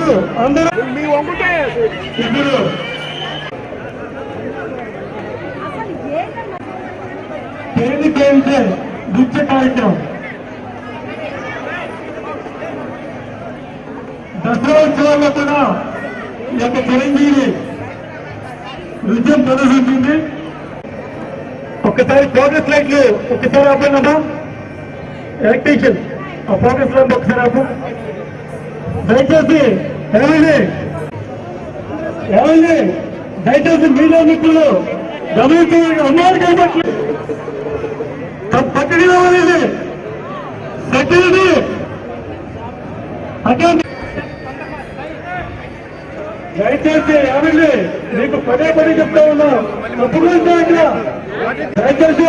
అందరూ అందరూ మీ వంగుతాయి ఇప్పుడు కేంద్ర నృత్య కార్యక్రమం దసరోత్సవాల్లో కూడా ఈ యొక్క చిరంజీవి నృత్యం ప్రదర్శించింది ఒక్కసారి ప్రోగ్రెస్ లైట్లు ఒక్కసారి ఆపండి అమ్మా ఎలక్ట్రీషియన్ ఆ ప్రోగ్రెస్ లైట్ ఒకసారి ఆపు దయచేసి ఏమైంది ఏమైంది దయచేసి మీడియా మిత్రులు గమనించండి అమ్మారు కాబట్టి పక్కన రావాలండి సెక్యూరిటీ అక్కడ దయచేసి ఏమండి? మీకు పదే పదే చెప్తా ఉన్నాం. ఇక్కడ. దయచేసి